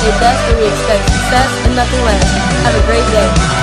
achieve this, we expect success and nothing less. Have a great day.